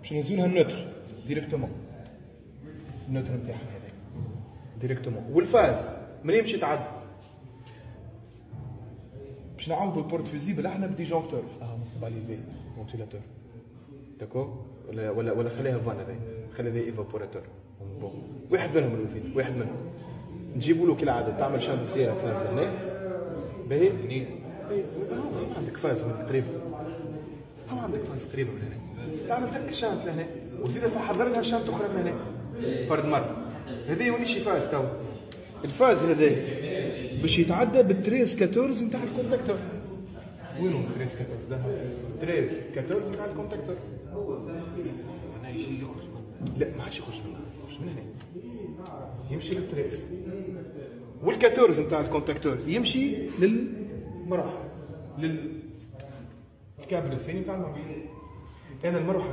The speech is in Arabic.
باش نهزولها النوتر. ديريكتومون النوتر نتاعها هذا. ديريكتومون والفاز. من يمشي تعدى باش نعوضوا البورت فيزيبل إحنا بديجونكتور آه باليفي. فونتيلاتور داكو ولا ولا ولا خليها فان هذا. خلي هذا ايفابوراتور بون واحد منهم الوفيد واحد منهم. نجيبوا له كالعاده تعمل شانت صغيره فاز لهنا باهي؟ منين؟ عندك phase من قريب. عندك phase قريبة من هنا. تعمل تك shunt لهنا وزيد فحضر لها shunt أخرى من هنا. فرد مرة. هذا يوليش phase تو. ال phase هذا باش يتعدى بال treize 14 نتاع ال contacteur وينو treize 14 ذهب treize 14 نتاع ال contacteur معناها شيء يخرج منه؟ لا ما عادش يخرج من من هنا. يمشي لل treize. وال14 نتاع ال contacteur يمشي للمروحه لل الكابل الثاني نتاع المروحه أنا المروحة